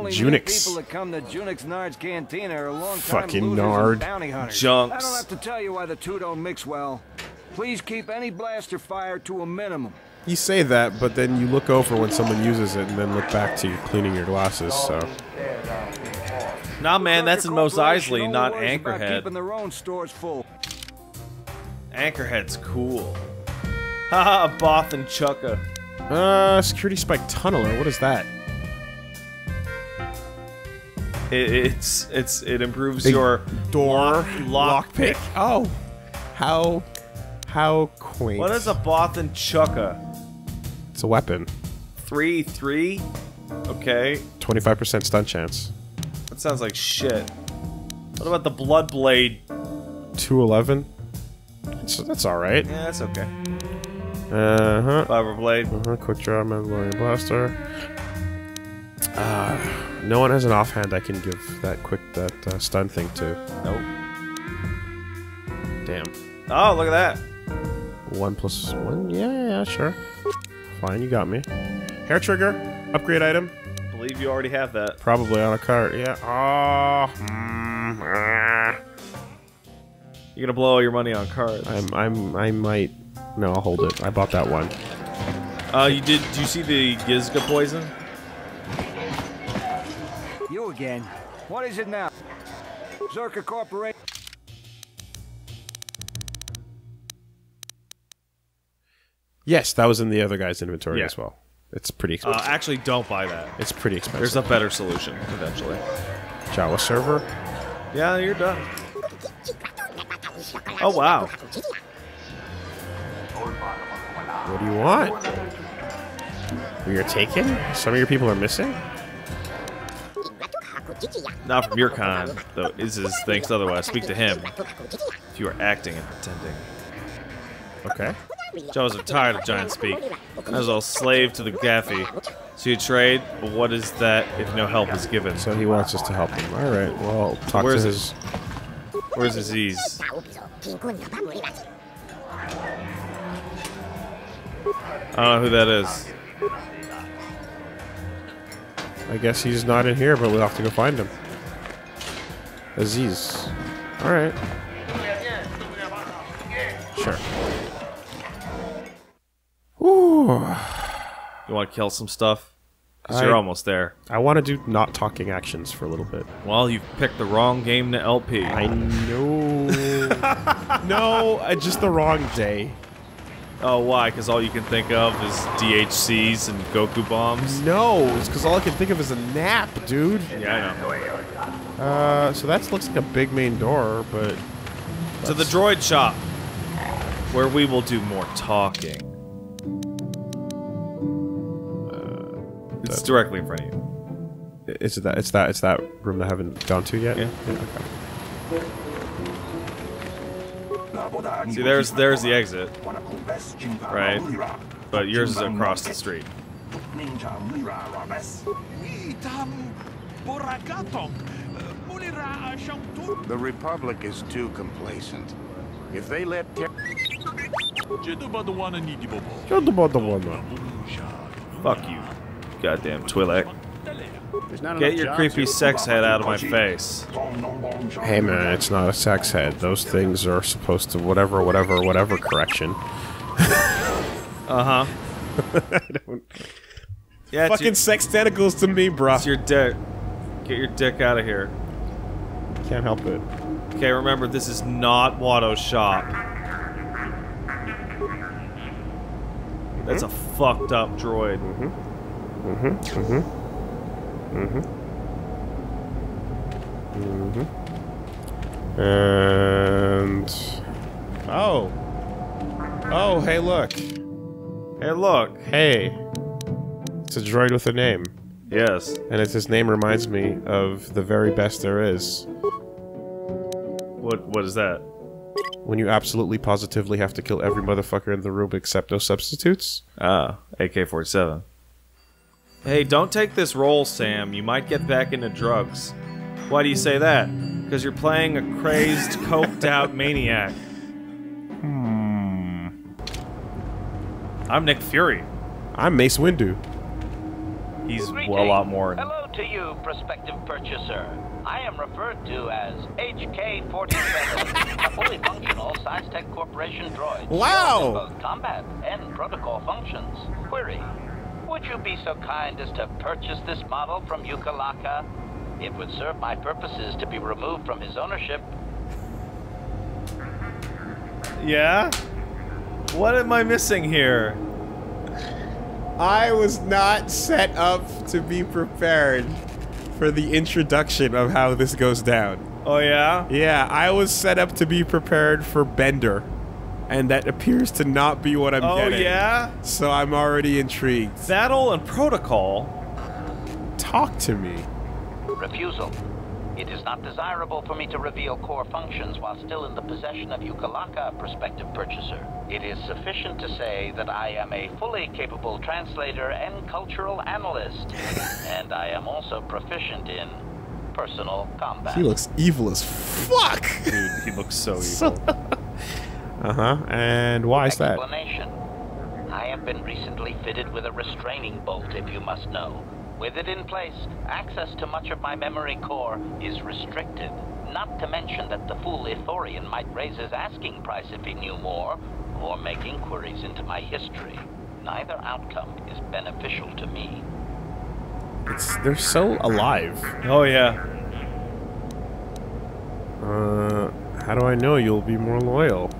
only Junix. people that come to Junix Nard's Cantina are long Fucking Nard. bounty hunters. Junks. I don't have to tell you why the two don't mix well. Please keep any blaster fire to a minimum. You say that, but then you look over when someone uses it and then look back to you cleaning your glasses, so. Nah, man, that's in Mos Corporation Eisley, not worries about Anchorhead. Keeping their own stores full. Anchorhead's cool. Haha, Bothan Chuka. Uh, security spike tunneler, what is that? It, it's it's it improves Big your Door, lock pick. Oh, how, how quaint. What is a Bothan Chuka? It's a weapon. Three three. Okay, 25% stun chance. that sounds like shit. What about the Blood Blade? 211. So that's alright. Yeah, that's okay. Uh huh. Fiber Blade. Uh-huh, quick draw, Mandalorian Blaster. Uh, no one has an offhand I can give that quick, that uh, stun thing to. Nope. Damn. Oh, look at that. One plus one? Yeah, yeah, sure. Fine, you got me. Hair trigger, upgrade item. believe you already have that. Probably on a cart, yeah. Oh, mm. You're gonna blow all your money on cards. I'm, I'm, I might. No, I'll hold it. I bought that one. Uh, you did? Do you see the Gizka poison? You again. What is it now? Czerka Corporation. Yes, that was in the other guy's inventory Yeah. as well. It's pretty Uh, expensive. actually, don't buy that. it's pretty expensive. There's a better solution eventually. Java server. Yeah, you're done. Oh wow. What do you want? We are taken? Some of your people are missing? Not from your kind, though. Is his thanks otherwise. Speak to him if you are acting and pretending. Okay. Jaws are tired of giant speak. As well slave to the Gaffy. So you trade, but what is that if no help is given? So he wants us to help him. Alright, well, talk Where's to his... Where's Aziz? I don't know who that is. I guess he's not in here, but we'll have to go find him. Aziz. Alright. Sure. Ooh. You want to kill some stuff? Because you're almost there. I want to do not talking actions for a little bit. Well, you've picked the wrong game to LP. I know. no, just the wrong day. Oh, why? Because all you can think of is DHCs and Goku bombs? No, it's because all I can think of is a nap, dude. Yeah, I know. Uh, so that looks like a big main door, but To the droid shop, where we will do more talking. Uh, it's directly in front of you. is it that? It's that. It's that room that I haven't gone to yet. Yeah. okay. See, there's there's the exit, right? But yours is across the street. The Republic is too complacent. If they let Ter- You're the one, the one. Fuck you, goddamn Twi'lek. There's not Get your creepy sex head out of my face. Hey man, it's not a sex head. Those things are supposed to whatever, whatever, whatever. Correction. Uh huh. Yeah, Fucking your, sex tentacles to me, bruh. it's your dick. Get your dick out of here. Can't help it. Okay, remember this is not Watto's shop. That's hmm? a fucked up droid. Mm-hmm. Mm-hmm. Mm-hmm. And oh, oh, hey, look, Hey, look. hey, it's a droid with a name, Yes. and it's his name reminds me of the very best there is. What? What is that? When you absolutely positively have to kill every motherfucker in the room except no substitutes. Ah, AK-47. Hey, don't take this role, Sam. You might get back into drugs. Why do you say that? Because you're playing a crazed, coked-out maniac. Hmm. I'm Nick Fury. I'm Mace Windu. He's well, a lot more in to you, prospective purchaser. I am referred to as HK-47, a fully functional SciTech Corporation droid. Wow. Both combat and protocol functions. Query. Would you be so kind as to purchase this model from Yuka Laka? It would serve my purposes to be removed from his ownership Yeah? What am I missing here? I was not set up to be prepared for the introduction of how this goes down. Oh, yeah? Yeah, I was set up to be prepared for Bender. And that appears to not be what I'm Oh, getting. Oh yeah? So I'm already intrigued. Battle and Protocol? Talk to me. Refusal. It is not desirable for me to reveal core functions while still in the possession of Yuka Laka, prospective purchaser. It is sufficient to say that I am a fully capable translator and cultural analyst, and I am also proficient in personal combat. He looks evil as fuck. Dude, he looks so evil. Uh huh. And why is that? Explanation. I have been recently fitted with a restraining bolt, if you must know. With it in place, access to much of my memory core is restricted. Not to mention that the fool Ithorian might raise his asking price if he knew more, or make inquiries into my history. Neither outcome is beneficial to me. It's they're so alive. oh, yeah. Uh, how do I know you'll be more loyal?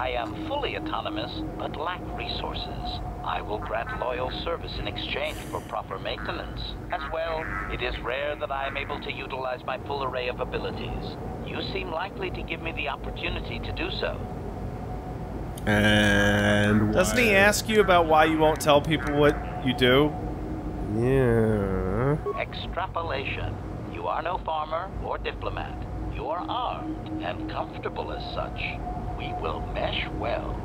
I am fully autonomous, but lack resources. I will grant loyal service in exchange for proper maintenance. As well, it is rare that I am able to utilize my full array of abilities. You seem likely to give me the opportunity to do so. And Doesn't he ask you about why you won't tell people what you do? Yeah. Extrapolation. You are no farmer or diplomat. You are armed and comfortable as such. We will mesh well.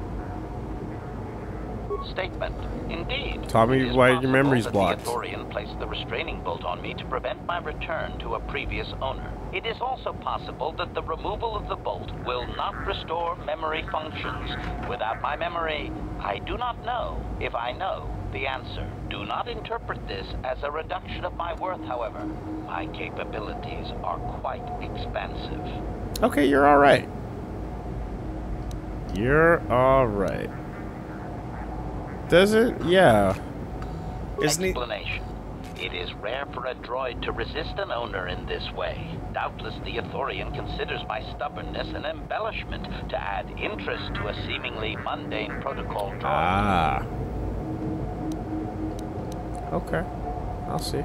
Statement. Indeed. Tell me it is why your possible memory's blocked. The Ithorian placed the restraining bolt on me to prevent my return to a previous owner. It is also possible that the removal of the bolt will not restore memory functions. Without my memory, I do not know if I know the answer. Do not interpret this as a reduction of my worth, however. My capabilities are quite expansive. Okay, you're all right. You're all right. Does it? Yeah. Isn't? Explanation. It is rare for a droid to resist an owner in this way. Doubtless the Ithorian considers my stubbornness an embellishment to add interest to a seemingly mundane protocol droid. Ah. Okay. I'll see.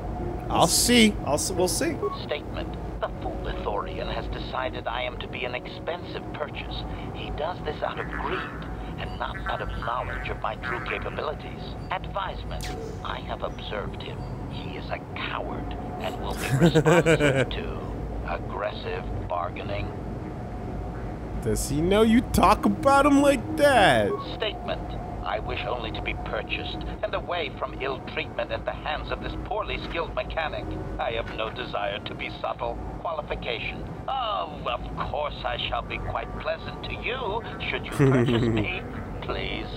I'll see. Also, we'll see. Statement. The fool Ithorian has decided I am to be an expensive purchase. He does this out of greed and not out of knowledge of my true capabilities. Advisement. I have observed him. He is a coward and will be responsive to aggressive bargaining. Does he know you talk about him like that? Statement. I wish only to be purchased and away from ill treatment at the hands of this poorly skilled mechanic. I have no desire to be subtle. Qualification. Oh, of course I shall be quite pleasant to you should you purchase me. Please.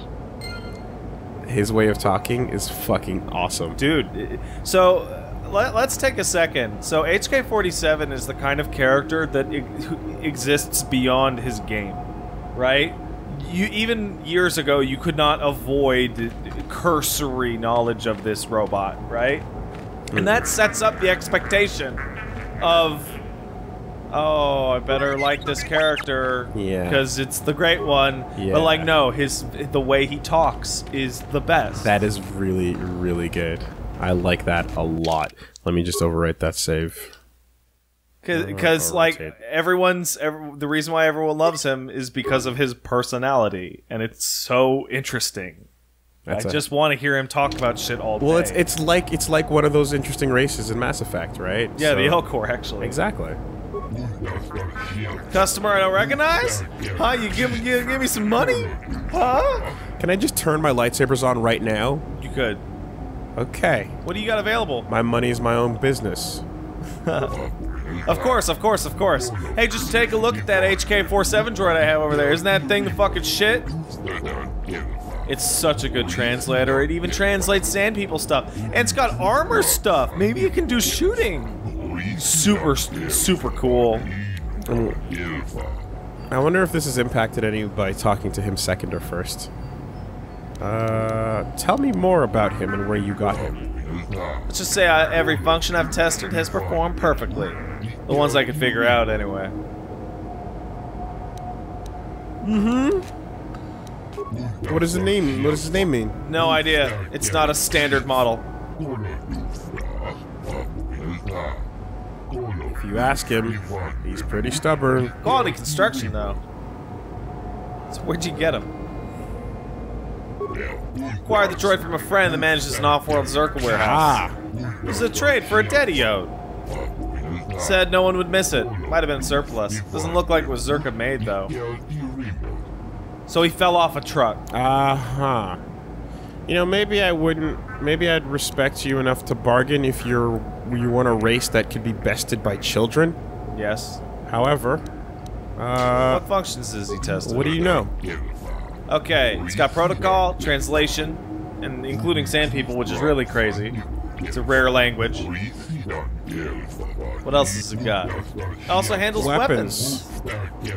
His way of talking is fucking awesome. Dude, so let, let's take a second. So HK47 is the kind of character that e- exists beyond his game, right? You even years ago you could not avoid cursory knowledge of this robot, right? And that sets up the expectation of oh, I better like this character Yeah. because it's the great one. Yeah. But like no, his the way he talks is the best. That is really, really good. I like that a lot. Let me just overwrite that save. Because like rotate. everyone's ev the reason why everyone loves him is because of his personality, and it's so interesting. That's I a- just want to hear him talk about shit all day. Well, it's it's like it's like one of those interesting races in Mass Effect, right? yeah, the So- Elcor actually. Exactly. Customer I don't recognize? Huh? You give me give, give me some money? Huh? Can I just turn my lightsabers on right now? You could. Okay. What do you got available? My money is my own business. Of course, of course, of course. Hey, just take a look at that HK-47 droid I have over there. Isn't that thing the fucking shit? It's such a good translator. It even translates sand people stuff. And it's got armor stuff. Maybe it can do shooting. Super, super cool. I wonder if this is impacted any by talking to him second or first. Uh, tell me more about him and where you got him. Let's just say uh, every function I've tested has performed perfectly. The ones I could figure out, anyway. What does the name? What does his name mean? No idea. It's not a standard model. If you ask him, he's pretty stubborn. Quality construction, though. So where'd you get him? Acquired the droid from a friend that manages an off-world Czerka warehouse. Ah, It was a trade for a Dediode. Said no one would miss it. Might have been surplus. Doesn't look like it was Czerka made, though. So he fell off a truck. uh huh. You know, maybe I wouldn't. Maybe I'd respect you enough to bargain if you're you want a race that could be bested by children. Yes. However, uh, What functions is he testing? what do you know? Okay, it's got protocol, translation, and including sand people, which is really crazy. It's a rare language. What else has it got? It also handles weapons. Weapons.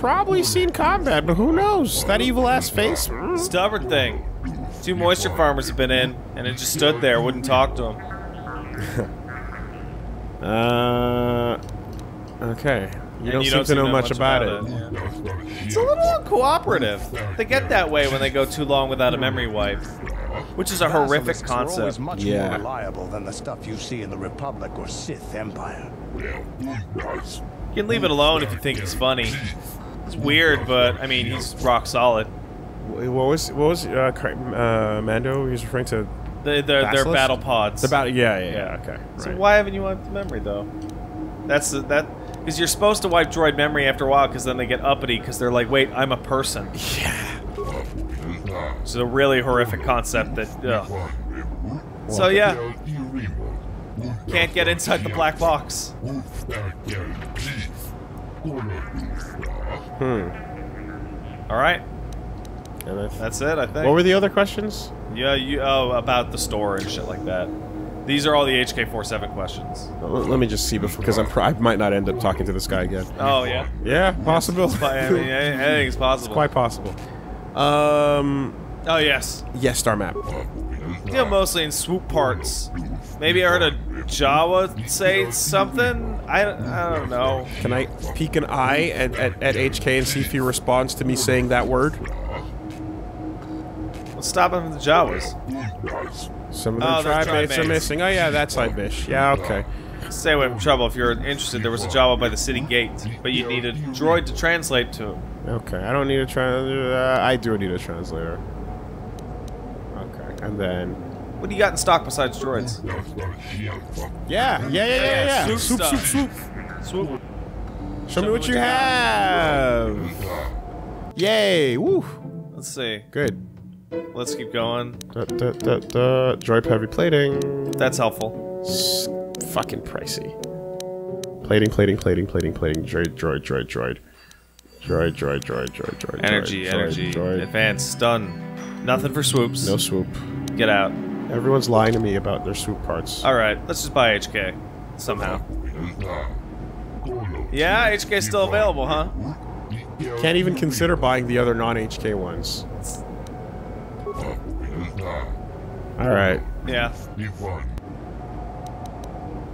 Probably seen combat, but who knows? That evil ass face. Stubborn thing. Two moisture farmers have been in, and it just stood there, wouldn't talk to him. Uh, okay. You And don't you seem don't to know much about, it. yeah. It's a little uncooperative. They get that way when they go too long without a memory wipe, which is a horrific Basilisks are concept. much Yeah. more reliable than the stuff you see in the Republic or Sith Empire. You can leave it alone if you think it's funny. It's weird, but I mean, he's rock solid. What was what was uh, uh, Mando? He was referring to They, they're, they're battle pods. the battle. Yeah, yeah, yeah. Okay. So right. why haven't you wiped the memory though? That's the, that because you're supposed to wipe droid memory after a while because then they get uppity because they're like, wait, I'm a person. Yeah. It's a really horrific concept that. Ugh. So yeah, can't get inside the black box. Hmm. All right, And that's it. I think. what were the other questions? yeah, you oh about the store and shit like that. These are all the HK47 questions. L- let me just see before, because I'm I might not end up talking to this guy again. Oh yeah, Yeah, possible. I mean, anything is possible. Quite possible. Um. Oh yes. Yes, star map. deal mostly in swoop parts. Maybe I heard a Jawa say something. I, don't- I don't know. Can I peek an eye at, at, at HK and see if he responds to me saying that word? Let's stop him with the Jawas. Some of the Oh, tribe mates are missing. Oh yeah, that's side bish. Yeah, okay. Stay away from trouble if you're interested. There was a Jawa by the city gate, but you need a droid to translate to him. Okay, I don't need a translator. Uh, I do need a translator. And then What do you got in stock besides droids? yeah, yeah, yeah, yeah, yeah. Swoop Swoop, swoop, swoop. Swoop. Show me what you have. Yay! Woo! Let's see. Good. Let's keep going. Da, da, da, da. Droid heavy plating. That's helpful. S- fucking pricey. Plating, plating, plating, plating, plating. Droid, droid, droid, droid. Droid, droid, droid, droid, droid. Energy, droid, energy. Droid. Advance. Stun. Nothing for swoops. No swoop. Get out. Everyone's lying to me about their swoop parts. Alright, let's just buy HK. Somehow. Yeah, HK is still available, huh? Can't even consider buying the other non-HK ones. All right. Yeah.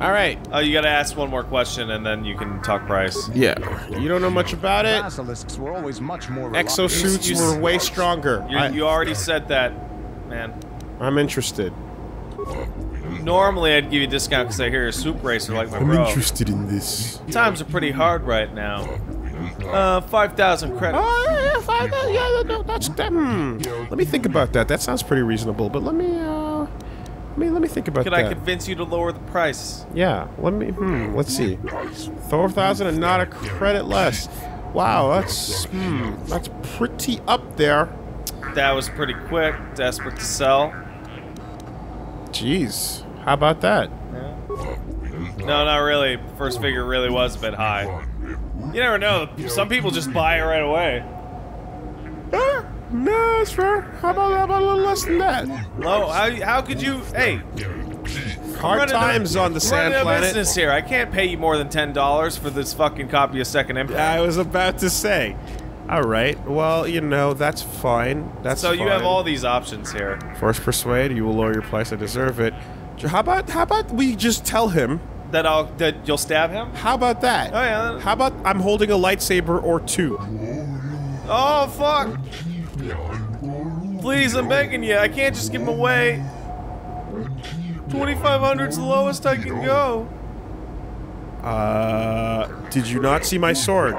All right. Oh, you gotta ask one more question and then you can talk price. Yeah. You don't know much about it. Basilisks were always much more. Exosuits You- you- were way stronger. You, I, you already said that, man. I'm interested. Normally I'd give you a discount because I hear you're a soup racer like my I'm bro. I'm interested in this. Times are pretty hard right now. Uh, 5,000 credits. Oh, yeah, yeah, fine, yeah, yeah, no, that's that. Hmm. Let me think about that. That sounds pretty reasonable. But let me, uh, let me, let me think about Could that. I convince you to lower the price? Yeah. Let me. Hmm. Let's see. Four thousand and not a credit less. Wow. That's hmm. That's pretty up there. That was pretty quick. Desperate to sell. Jeez. How about that? No, not really. First figure really was a bit high. You never know. Some people just buy it right away. No, that's fair. How about, how about a little less than that? Low, how, how could you... Hey, Hard running a- times on the sand planet. business here. I can't pay you more than $10 for this fucking copy of Second Empire. I was about to say. All right. Well, you know that's fine. That's so you have all these options here. Force persuade. You will lower your price. I deserve it. How about how about we just tell him? That I'll that you'll stab him? How about that? Oh, yeah. How about I'm holding a lightsaber or two? Oh fuck! Please, I'm begging you. I can't just give him away. 2500's the lowest I can go. Uh, did you not see my sword?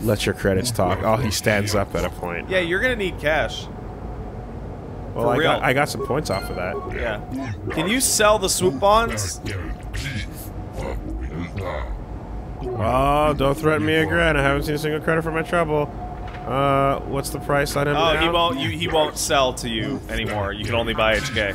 Let your credits talk. Oh, he stands up at a point. Yeah, you're gonna need cash. Well, for I got. I got some points off of that. Yeah. Can you sell the swoop bonds? Oh, don't threaten me again. I haven't seen a single credit for my trouble. Uh, what's the price on him Oh, now? he won't. You, he won't sell to you anymore. You can only buy HK.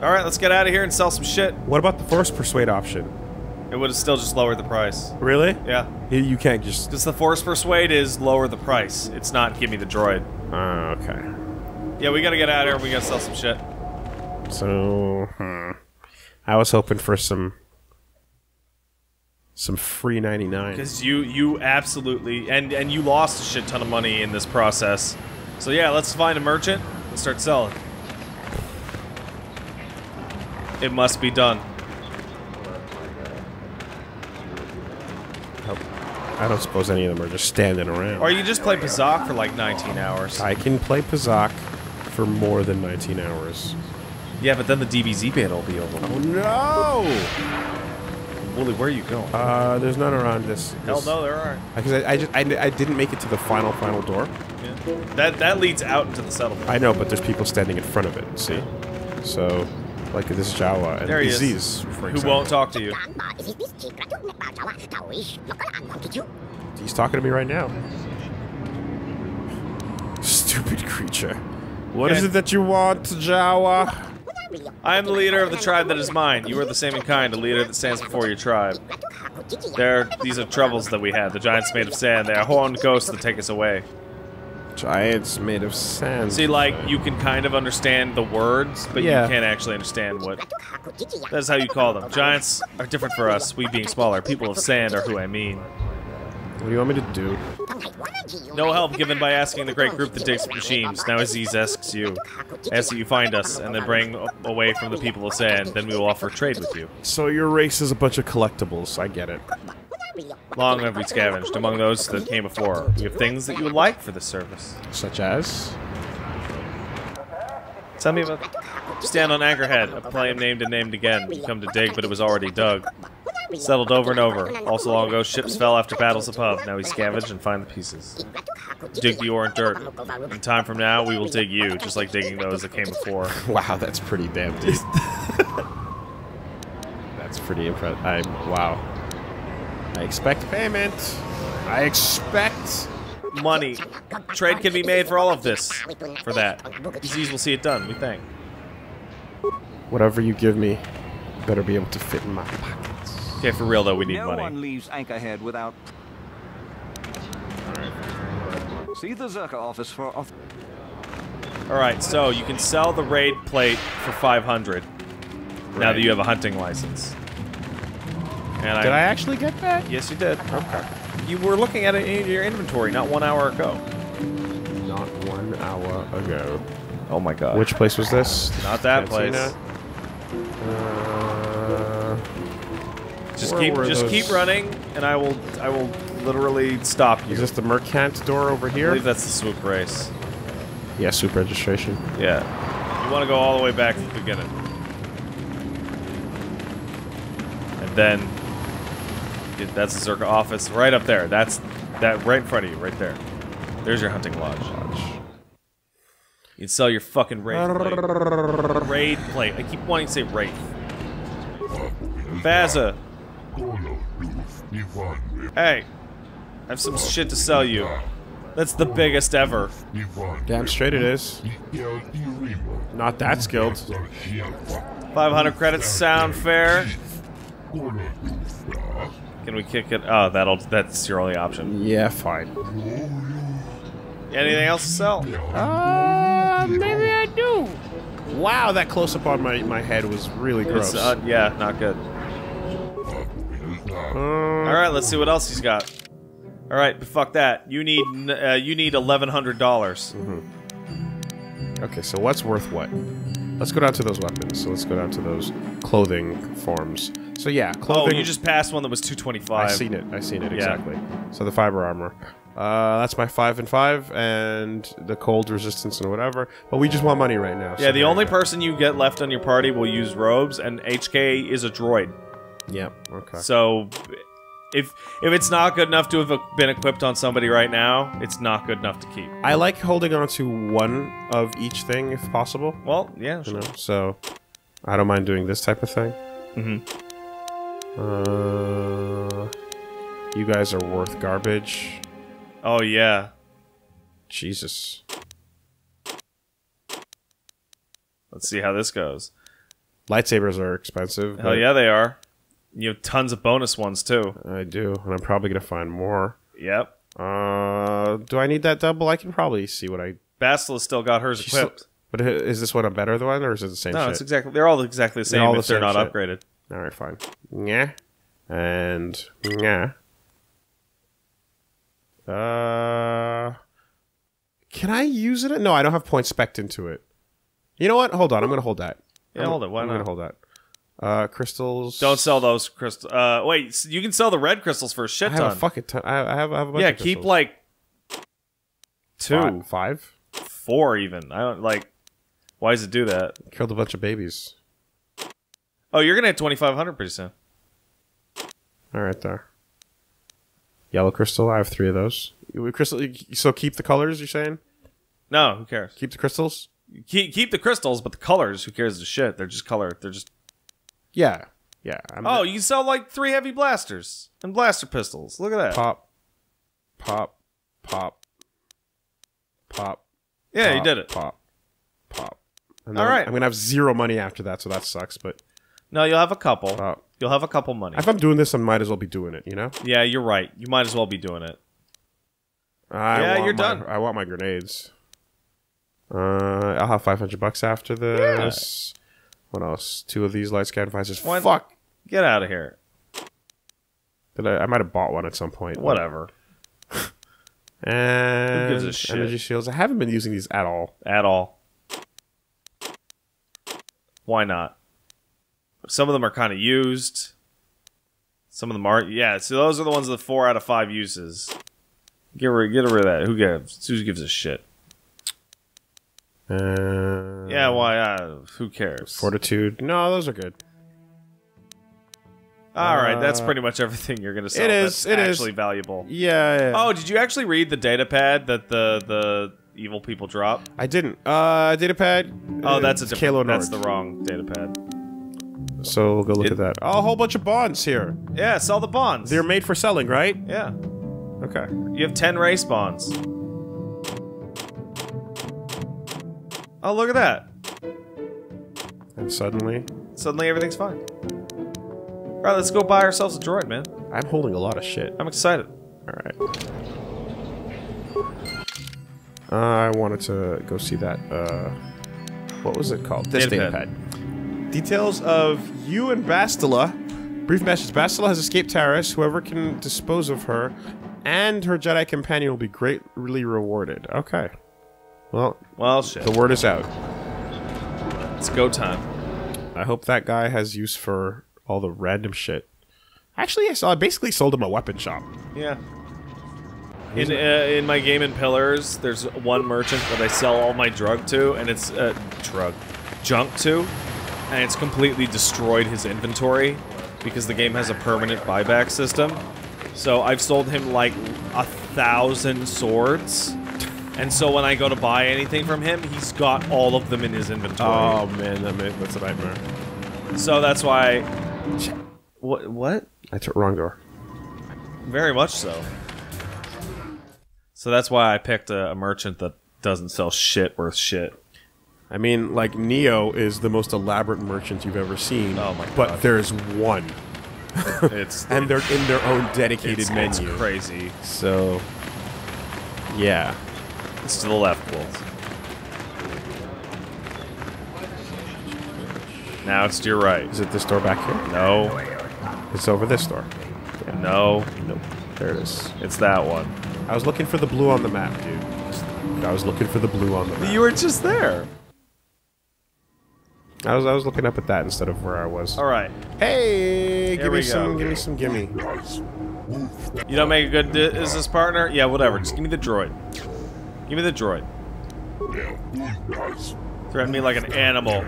All right, let's get out of here and sell some shit. What about the force persuade option? It would have still just lowered the price. Really? Yeah, You- can't just. because the force persuade is lower the price. It's not give me the droid. Oh, okay. Yeah, we gotta get out of here. We gotta sell some shit. So, hmm. I was hoping for some some free 99. Because you you absolutely and and you lost a shit ton of money in this process. So yeah, let's find a merchant and start selling. It must be done. I don't suppose any of them are just standing around. Or you just play Pazaak for like 19 hours. I can play Pazaak for more than 19 hours. Yeah, but then the DBZ beta will be over. Oh No! Wooly, where are you going? Uh, there's none around this. Hell no, there aren't. Because I, I just I, I didn't make it to the final final door. Yeah. That that leads out into the settlement. I know, but there's people standing in front of it. See, so like this is Jawa and There he is. Aziz, for Who example. won't talk to you? He's talking to me right now. Stupid creature. What is Okay. it that you want, Jawa? I am the leader of the tribe that is mine. You are the same in kind, a leader that stands before your tribe. There, these are troubles that we had. The giants made of sand. They are horned ghosts that take us away. Giants made of sand. See, like, you can kind of understand the words, but Yeah. you can't actually understand what. That's how you call them. Giants are different for us, we being smaller. People of sand are who I mean. What do you want me to do? No help given by asking the great group that digs machines. Now Aziz asks you. Asks that you find us, and then bring away from the people of sand. Then we will offer trade with you. So your race is a bunch of collectibles. I get it. Long have we scavenged among those that came before. We have things that you would like for this service. Such as? Tell me about Stand on Anchorhead, a claim named and named again. You come to dig, but it was already dug. Settled over and over. Also long ago, ships fell after battles above. Now we scavenge and find the pieces. Dig the ore and dirt. In time from now, we will dig you, just like digging those that came before. Wow, that's pretty damn deep. that's pretty impressive. I wow. I expect payment. I expect. Money. Trade can be made for all of this. For that. Aziz will see it done, we think. Whatever you give me, better be able to fit in my pockets. Okay, for real though, we need no money. one leaves Anchorhead without. See the Czerka office for. auth- Alright, so you can sell the raid plate for 500 now that you have a hunting license. And Did I actually get that? Yes, you did. Okay. You were looking at it in your inventory not one hour ago. Not one hour ago. Oh my god. Which place was this? Not that Cantina? place. Uh, Just Where keep just those- keep running and I will I will literally stop you. is this the Mercant door over here? I believe that's the swoop race. Yeah, swoop registration. Yeah. You want to go all the way back to the beginning. And then that's the Czerka office right up there. That's that right in front of you, right there. There's your hunting lodge. You can sell your fucking raid plate. raid plate. I keep wanting to say wraith. Faza. Hey, I have some shit to sell you. That's the biggest ever. Damn straight it is. Not that skilled. 500 credits sound fair. Can we kick it? Oh, that'll that's your only option. Yeah, fine. Anything else to sell? Uh, maybe I do. Wow, that close up on my, my head was really gross. Uh, yeah, not good. All right, let's see what else he's got. All right, but fuck that. You need uh, you need eleven hundred dollars. Okay, so what's worth what? Let's go down to those weapons. So let's go down to those clothing forms. So yeah, clothing. Oh, you just passed one that was two twenty five. I seen it. I seen it Yeah. exactly. So the fiber armor. Uh, that's my five and five, and the cold resistance and whatever. But we just want money right now. so Yeah, the only person you get left on your party will use robes, and HK is a droid. Yep. Okay. So, if if it's not good enough to have been equipped on somebody right now, it's not good enough to keep. I like holding on to one of each thing if possible. Well, yeah, You know, so I don't mind doing this type of thing. Mm-hmm. Uh, you guys are worth garbage. Oh yeah. Jesus. Let's see how this goes. Lightsabers are expensive. Hell yeah, they are. You have tons of bonus ones too. I do, and I'm probably gonna find more. Yep. Uh, do I need that double? I can probably see what I. Bastila's still got hers She's still- equipped. but is this one a better one, or is it the same no, shit? it's exactly. They're all exactly the They're same all the if they're not shit. upgraded. All right, fine. Yeah, and yeah. Uh, can I use it? No, I don't have points spec into it. You know what? Hold on. I'm gonna hold that. Yeah, I'm, hold it. Why I'm not? gonna hold that. Uh, crystals. Don't sell those crystals. Uh, wait, you can sell the red crystals for a shit I have ton. a fucking ton. I have, I have a bunch yeah, keep like two, Five- five. four, even. I don't like. Why does it do that? Killed a bunch of babies. Oh, you're gonna hit twenty five hundred pretty soon. All right, there. Yellow crystal. I have three of those. Crystal. So keep the colors. You're saying No, who cares? keep the crystals. Keep keep the crystals, but the colors, who cares the shit? They're just color. They're just. Yeah, yeah. I'm Oh, you sell like three heavy blasters and blaster pistols. Look at that. pop, pop, pop, pop. yeah, you did it. Pop, pop. And All right. I'm gonna have zero money after that, so that sucks. But No, you'll have a couple. pop. You'll have a couple money. if I'm doing this, I might as well be doing it. You know. Yeah, you're right. You might as well be doing it. I Yeah, want you're my- done. I want my grenades. Uh, I'll have 500 bucks after this. What else? Two of these light scan visors. Why- Fuck. Get out of here. Did I, I might have bought one at some point. Whatever. And gives a shit? energy shields. I haven't been using these at all. At all. Why not? Some of them are kind of used. Some of them aren't. Yeah, so those are the ones with four out of five uses. Get rid, get rid of that. Who gives? Who gives a shit? Uh, Yeah, why? Uh, who cares? Fortitude. No, those are good. All right, that's Uh, pretty much everything you're gonna sell. it is, That's it is. actually valuable. Yeah. yeah. Oh, did you actually read the data pad that the the evil people drop? I didn't. Uh, data pad. Oh, that's a It's different. Kalo That's the wrong data pad. So we'll go look It- at that. Oh, a whole bunch of bonds here. Yeah, sell the bonds. They're made for selling, right? yeah, Okay. you have ten race bonds. Oh, look at that! And suddenly, Suddenly everything's fine. All right, let's go buy ourselves a droid, man. I'm holding a lot of shit. I'm excited. All right. Uh, I wanted to go see that. Uh, what was it called? This Datapad. data pad. Details of you and Bastila. Brief message: Bastila has escaped Taris. Whoever can dispose of her and her Jedi companion will be greatly rewarded. Okay. Well, Well, shit. the word is out. It's go time. I hope that guy has use for all the random shit. Actually, I saw. I basically sold him a weapon shop. Yeah. In uh, in my game in Pillars, there's one merchant that I sell all my drug to, and it's uh, drug junk to, and it's completely destroyed his inventory because the game has a permanent buyback system. So I've sold him like a thousand swords, and so when I go to buy anything from him, he's got all of them in his inventory. Oh man, that that's a nightmare. So that's why. What? What? I took wrong door. Very much so. So that's why I picked a, a merchant that doesn't sell shit worth shit. I mean, like Neo is the most elaborate merchant you've ever seen. Oh my god! But there's one. It's and they're in their own dedicated it's, it's menu. crazy. So, yeah. It's to the left, Bolt. Now it's to your right. Is it this door back here? No, It's over this door. no, Nope. There it is. it's that one. I was looking for the blue on the map, dude. I was looking for the blue on the map. You were just there. I was I was looking up at that instead of where I was. All right. Hey, give we me some, go. give me some, give me. You don't make a good business partner? Yeah, whatever. Just give me the droid. Give me the droid. Threaten me like an animal.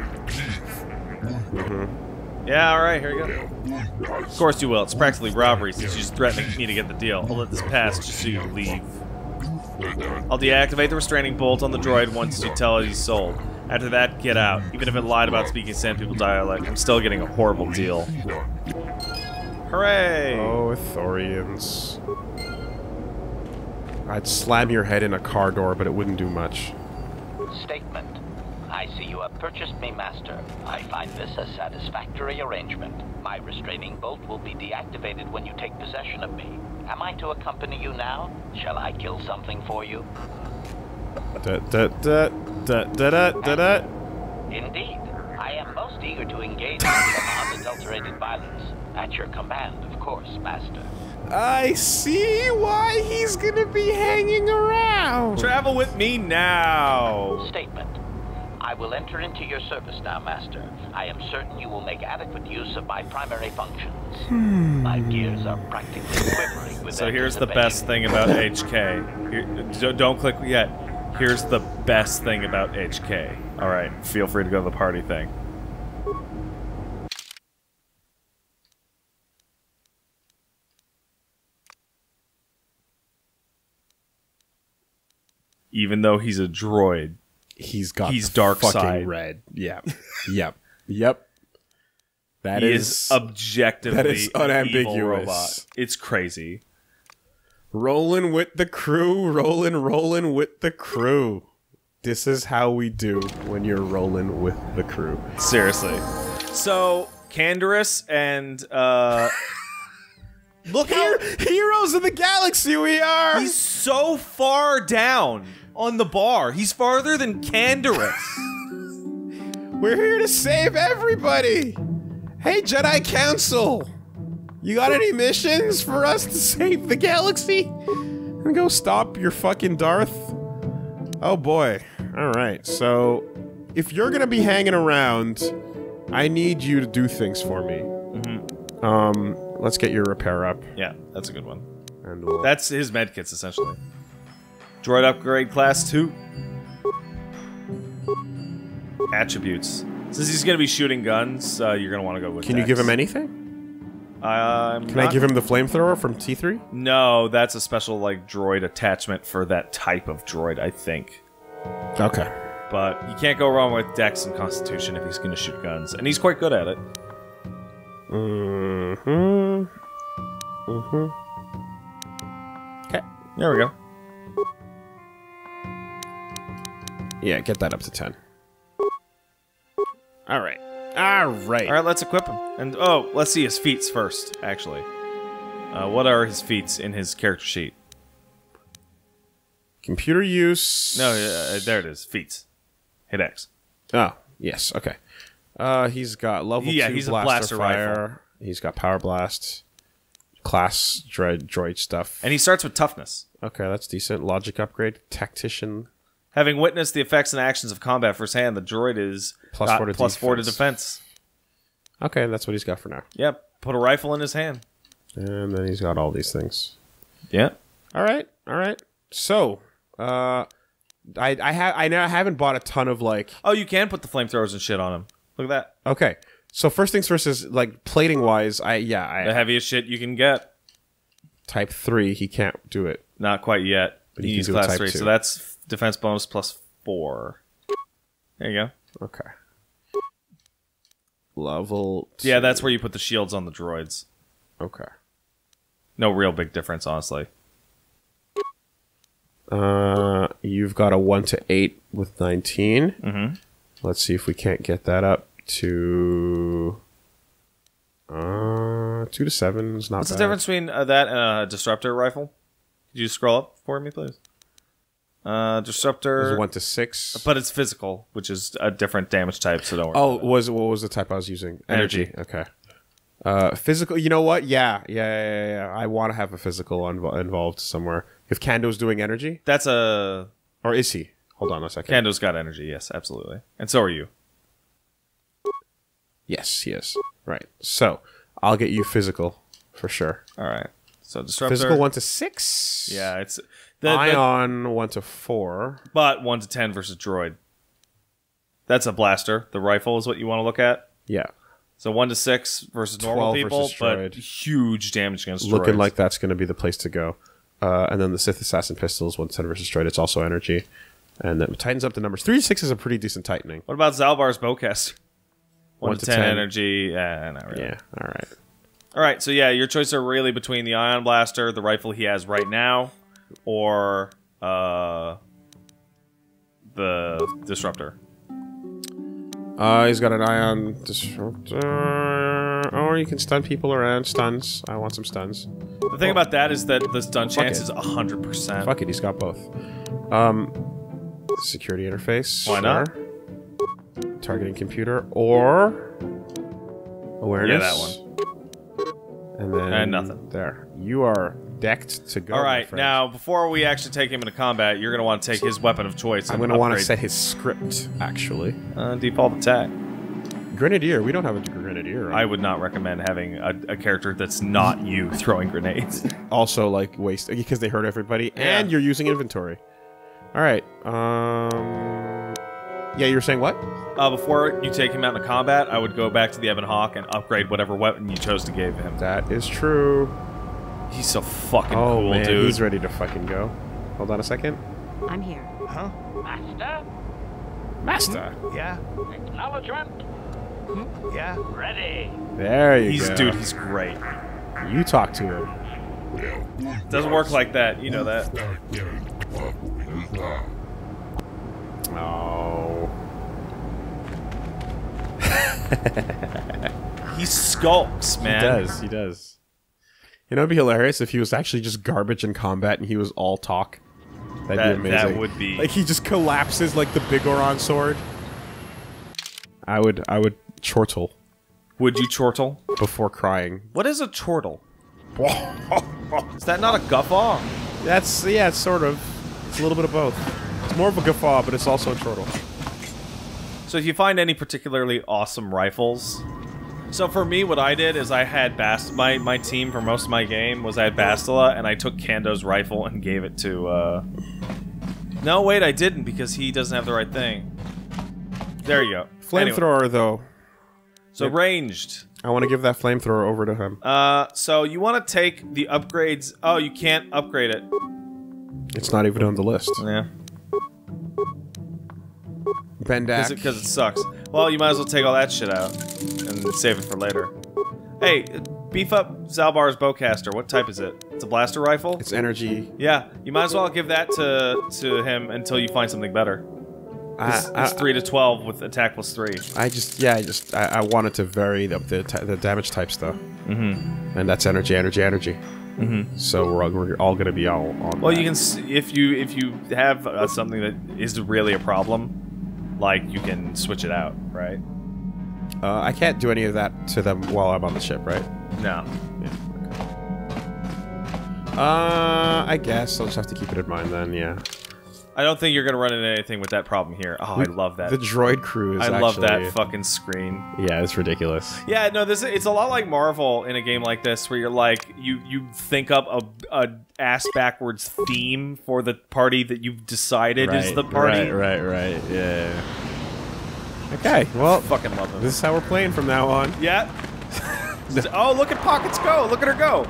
Mm-hmm. Yeah, alright, here we go. Of course you will. It's practically robbery since you're just threatening me to get the deal. I'll let this pass just so you leave. I'll deactivate the restraining bolt on the droid once you tell it he's sold. After that, get out. Even if it lied about speaking Sand People dialect, I'm still getting a horrible deal. Hooray! Oh, Thorians. I'd slam your head in a car door, but it wouldn't do much. Statement. I see you have purchased me, Master. I find this a satisfactory arrangement. My restraining bolt will be deactivated when you take possession of me. Am I to accompany you now? Shall I kill something for you? Da da da da da da da da. Indeed. I am most eager to engage in unadulterated violence. At your command, of course, Master. I see why he's gonna be hanging around. Travel with me now! Statement. I will enter into your service now, Master. I am certain you will make adequate use of my primary functions. Hmm. My gears are practically quivering with So here's the best thing about HK. Here, don't click yet. Here's the best thing about HK. Alright, feel free to go to the party thing. Even though he's a droid, He's got He's dark fucking side. red. Yep. yep. Yep. That is, is objectively that is unambiguous. robot. It's crazy. rolling with the crew, rolling, rolling with the crew. This is how we do when you're rolling with the crew. Seriously. So, Canderous and uh Look how heroes of the galaxy we are. he's so far down on the bar. He's farther than Canderous. We're here to save everybody. Hey, Jedi Council, you got any missions for us to save the galaxy? And go stop your fucking Darth. Oh boy. All right. So, if you're gonna be hanging around, I need you to do things for me. Um, let's get your repair up, yeah, that's a good one. and we'll. That's his medkits essentially. Droid upgrade class 2. Attributes. Since he's going to be shooting guns, uh, you're going to want to go with Can you give him anything? Um, Can I give him the flamethrower from T3? No, that's a special like droid attachment for that type of droid, I think. Okay. But you can't go wrong with Dex and Constitution if he's going to shoot guns, and he's quite good at it. Mm-hmm. Mm-hmm. Okay. There we go. Yeah, get that up to 10. All right. All right. All right, let's equip him. And oh, let's see his feats first. Actually, uh, what are his feats in his character sheet? Computer use. No, uh, there it is. Feats. Hit X. Oh, yes. Okay. Uh, he's got level Yeah, two he's a blaster, blaster fire. He's got power blast, class droid droid stuff. And he starts with toughness. okay, that's decent. Logic upgrade, tactician. Having witnessed the effects and actions of combat firsthand, the droid is Plus got four to plus four to defense. defense. Okay, that's what he's got for now. Yep. Put a rifle in his hand. And then he's got all these things. Yeah. All right, all right. So, uh, I I have I now haven't bought a ton of like. Oh, you can put the flamethrowers and shit on him. Look at that. Okay, so first things first is like plating wise. I yeah, I, The heaviest shit you can get. type three. He can't do it. Not quite yet. But he needs class three, two. so that's defense bonus plus four. There you go. Okay. Level. Yeah, that's where you put the shields on the droids. Okay. No real big difference, honestly. Uh, you've got a one to eight with 19 Mm-hmm. Let's see if we can't get that up to. Uh, two to seven is not What's the difference between uh, that and a disruptor rifle? Could you scroll up for me, please? Uh, disruptor, one to six. but it's physical, which is a different damage type. So don't worry. oh, was what was the type I was using? Energy. Okay. Uh, physical. You know what? Yeah, yeah, yeah. yeah, yeah. I want to have a physical invo- involved somewhere. If Kando's doing energy, that's a or is he? Hold on a second. Kando's got energy. Yes, absolutely, and so are you. Yes, yes. Right. So I'll get you physical for sure. All right. So disruptor. Physical one to six. Yeah, it's the, the Ion one to four. but one to ten versus droid. That's a blaster. The rifle is what you want to look at. Yeah. So one to six versus normal people, versus but huge damage against Looking droids. like that's going to be the place to go. Uh, and then the Sith Assassin pistols, one to ten versus droid. It's also energy, and that tightens up the numbers. Three to six is a pretty decent tightening. What about Zaalbar's bowcaster? One, One to to 10, 10. energy. Not really. Yeah. All right. All right. So yeah, your choices are really between the ion blaster, the rifle he has right now, or uh, the disruptor. Uh, he's got an ion disruptor. Or you can stun people around. Stuns. I want some stuns. The thing about that is that the stun chance is hundred percent. Fuck it, he's got both. Um, security interface. Why not? Targeting computer or awareness. Yeah, that one. And then And nothing. There, you are decked to go. All right. Now, before we actually take him into combat, you're gonna want to take his weapon of choice. I'm gonna want to set his script. Actually, uh, default attack. grenadier. We don't have a grenadier. Right? I would not recommend having a, a character that's not you throwing grenades. also like waste because they hurt everybody, Yeah. and you're using inventory. All right. Um. Yeah, you were saying what? Uh, before you take him out into combat, I would go back to the Ebon Hawk and upgrade whatever weapon you chose to give him. That is true. He's so fucking Oh cool, man, dude. he's ready to fucking go. Hold on a second. I'm here. Huh? Master, Master. Yeah? acknowledgement, Yeah? ready. There you He's go. dude. He's great. You talk to him. Doesn't work like that. You know that. Oh. He skulks, man. He does. He does. You know, it'd be hilarious if he was actually just garbage in combat and he was all talk. That'd That- be that amazing. would be- like he just collapses like the Bigoron sword. I would. I would chortle Would you chortle? before crying. What is a chortle? Is that not a guffaw? That's yeah, it's sort of. It's a little bit of both. It's more of a guffaw, but it's also a chortle. So if you find any particularly awesome rifles, so for me, what I did is I had Bast my my team for most of my game was I had Bastila, and I took Kando's rifle and gave it to. uh... No, wait, I didn't because he doesn't have the right thing. There you go. Anyway, Flamethrower, though. so ranged. I want to give that flamethrower over to him. Uh, so you want to take the upgrades. Oh, you can't upgrade it. It's not even on the list. Yeah, Bendak. because it sucks. Well, you might as well take all that shit out and save it for later. Hey, beef up Zaalbar's bowcaster. What type is it? It's a blaster rifle. It's energy. Yeah, you might as well give that to to him until you find something better. I, It's, I, it's three to twelve with attack plus three. I just, yeah, I just, I, I wanted to vary the the, the damage types though. Mm-hmm. And that's energy, energy, energy. Mm-hmm. So we're all, we're all gonna be all on. Well, that. you can s- if you if you have uh, something that is really a problem, like you can switch it out, right? Uh, I can't do any of that to them while I'm on the ship, right? No. Uh, I guess I'll just have to keep it in mind then. Yeah. I don't think you're gonna run into anything with that problem here. Oh, I love that. The droid crew is. I love that fucking screen. Yeah, it's ridiculous. Yeah, no, this it's a lot like Marvel in a game like this, where you're like you you think up a, a ass backwards theme for the party that you've decided is the party. Right, right, right. Yeah. Okay. Well, Fucking love them. this is how we're playing from now on. Yeah. oh, look at Pockets go! Look at her go!